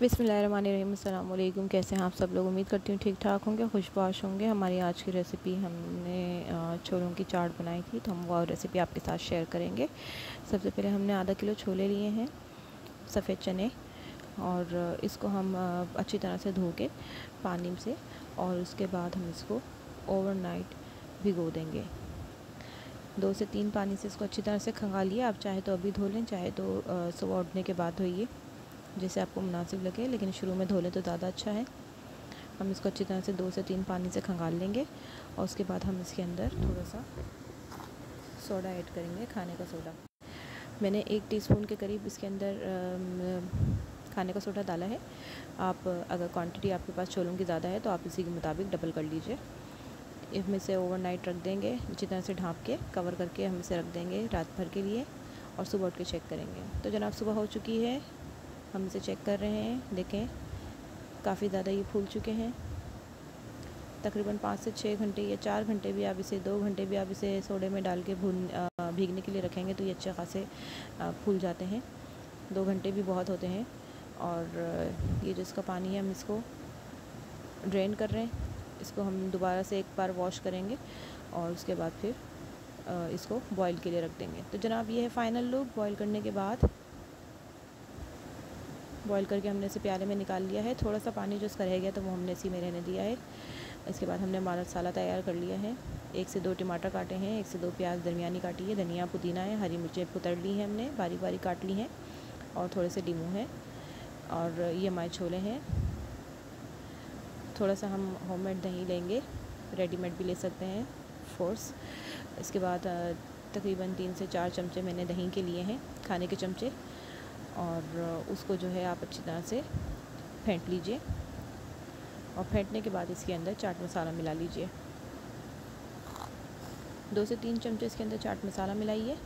बिसमीम कैसे हैं आप सब लोग? उम्मीद करती हूँ ठीक ठाक होंगे, खुशबाश होंगे। हमारी आज की रेसिपी हमने छोलों की चाट बनाई थी तो हम वो रेसिपी आपके साथ शेयर करेंगे। सबसे पहले हमने आधा किलो छोले लिए हैं, सफ़ेद चने, और इसको हम अच्छी तरह से धो के पानी से, और उसके बाद हम इसको ओवरनाइट भिगो देंगे। दो से तीन पानी से इसको अच्छी तरह से खंगा लिए आप चाहे तो अभी धो लें, चाहे तो सुबह उठने के बाद धोइए। जैसे आपको मुनासिब लगे, लेकिन शुरू में धो लें तो ज़्यादा अच्छा है। हम इसको अच्छी तरह से दो से तीन पानी से खंगाल लेंगे और उसके बाद हम इसके अंदर थोड़ा सा सोडा ऐड करेंगे, खाने का सोडा। मैंने एक टीस्पून के करीब इसके अंदर खाने का सोडा डाला है। आप, अगर क्वांटिटी आपके पास छोलों की ज़्यादा है तो आप इसी के मुताबिक डबल कर लीजिए। इसमें से ओवरनाइट रख देंगे, अच्छी तरह से ढाँप के कवर करके हम इसे रख देंगे रात भर के लिए और सुबह उठ के चेक करेंगे। तो जनाब, सुबह हो चुकी है। हम इसे चेक कर रहे हैं, देखें। काफ़ी ज़्यादा ये फूल चुके हैं। तकरीबन पाँच से छः घंटे या चार घंटे भी आप इसे, दो घंटे भी आप इसे सोडे में डाल के भून भीगने के लिए रखेंगे तो ये अच्छे खासे फूल जाते हैं। दो घंटे भी बहुत होते हैं और, ये जो इसका पानी है हम इसको ड्रेन कर रहे हैं। इसको हम दोबारा से एक बार वॉश करेंगे और उसके बाद फिर इसको बॉईल के लिए रख देंगे। तो जनाब, ये है फ़ाइनल लुक बॉईल करने के बाद बॉईल करके हमने इसे प्याले में निकाल लिया है। थोड़ा सा पानी जो इसका रह गया तो वो हमने इसी में रहने दिया है। इसके बाद हमने मसाला तैयार कर लिया है। एक से दो टमाटर काटे हैं, एक से दो प्याज दरमियानी काटी है, धनिया, पुदीना है, हरी मिर्चें पुतर ली हैं हमने बारीक बारीक काट ली हैं और थोड़े से लीमू हैं और ये हमारे छोले हैं। थोड़ा सा हम होममेड दही लेंगे, रेडीमेड भी ले सकते हैं फोर्स इसके बाद तकरीबन तीन से चार चमचे मैंने दही के लिए हैं, खाने के चमचे। और उसको जो है आप अच्छी तरह से फेंट लीजिए और फेंटने के बाद इसके अंदर चाट मसाला मिला लीजिए। दो से तीन चमचे इसके अंदर चाट मसाला मिलाइए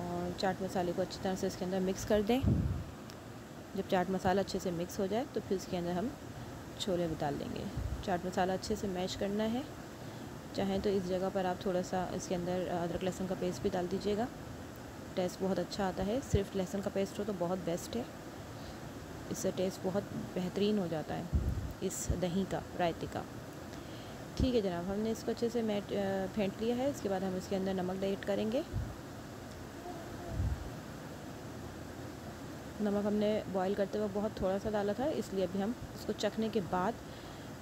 और चाट मसाले को अच्छी तरह से इसके अंदर मिक्स कर दें। जब चाट मसाला अच्छे से मिक्स हो जाए तो फिर इसके अंदर हम छोले भी डाल देंगे चाट मसाला अच्छे से मैश करना है। चाहें तो इस जगह पर आप थोड़ा सा इसके अंदर अदरक लहसुन का पेस्ट भी डाल दीजिएगा। टेस्ट बहुत अच्छा आता है। सिर्फ़ लहसुन का पेस्ट हो तो बहुत बेस्ट है। इससे टेस्ट बहुत बेहतरीन हो जाता है इस दही का, रायते का। ठीक है जनाब, हमने इसको अच्छे से मैट फेंट लिया है। इसके बाद हम इसके अंदर नमक डाइट करेंगे। नमक हमने बॉईल करते हुए बहुत थोड़ा सा डाला था, इसलिए अभी हम इसको चखने के बाद,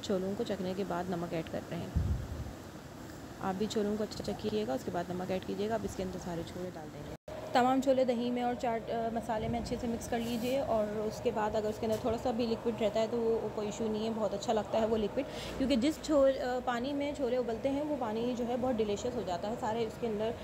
छोलों को चखने के बाद नमक ऐड कर रहे हैं। आप भी छोलों को अच्छा चखिएगा, उसके बाद नमक ऐड कीजिएगा। अब इसके अंदर सारे छोले डाल देंगे। तमाम छोले दही में और चाट मसाले में अच्छे से मिक्स कर लीजिए और उसके बाद अगर उसके अंदर थोड़ा सा भी लिक्विड रहता है तो वो कोई इशू नहीं है, बहुत अच्छा लगता है वो लिक्विड क्योंकि जिस छोल पानी में छोले उबलते हैं वो पानी जो है बहुत डिलीशियस हो जाता है, सारे उसके अंदर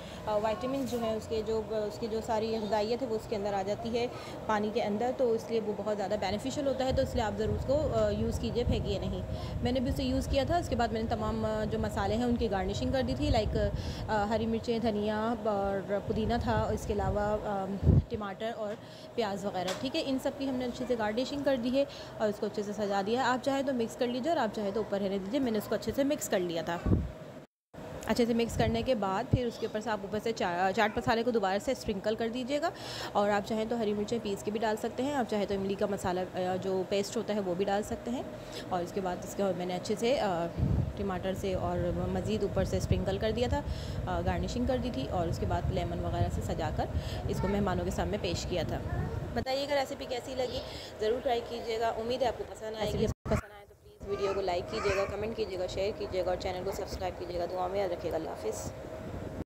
वाइटामिन जो है उसके जो उसकी जो सारी गजाइत है वो उसके अंदर आ जाती है पानी के अंदर तो इसलिए वो बहुत ज़्यादा बेनिफिशियल होता है तो इसलिए आप ज़रूर उसको यूज़ कीजिए, फेंकिए नहीं। मैंने भी उसे यूज़ किया था, उसके बाद मैंने तमाम जो मसाले हैं उनकी गार्निशिंग कर दी थी लाइक हरी मिर्चें, धनिया और पुदीना था, इसके अलावा टमाटर और प्याज वगैरह ठीक है? इन सब की हमने अच्छे से गार्निशिंग कर दी है और इसको अच्छे से सजा दिया है। आप चाहे तो मिक्स कर लीजिए और आप चाहे तो ऊपर रहने दीजिए। मैंने उसको अच्छे से मिक्स कर लिया था। अच्छे से मिक्स करने के बाद फिर उसके ऊपर से आप ऊपर से चा, चाट मसाले को दोबारा से स्प्रिंकल कर दीजिएगा और आप चाहें तो हरी मिर्चें पीस के भी डाल सकते हैं। आप चाहें तो इमली का मसाला जो पेस्ट होता है वो भी डाल सकते हैं और इसके बाद इसके मैंने अच्छे से टमाटर से और मज़ीद ऊपर से स्प्रिंकल कर दिया था गार्निशिंग कर दी थी और उसके बाद लेमन वगैरह से सजा कर इसको मेहमानों के सामने पेश किया था। बताइएगा रेसिपी कैसी लगी ज़रूर ट्राई कीजिएगा। उम्मीद है आपको पसंद आएगी। पसंद आए तो प्लीज़ वीडियो को लाइक कीजिएगा कमेंट कीजिएगा शेयर कीजिएगा और चैनल को सब्सक्राइब कीजिएगा। दुआ में याद रखिएगा। अल्लाह हाफिज़।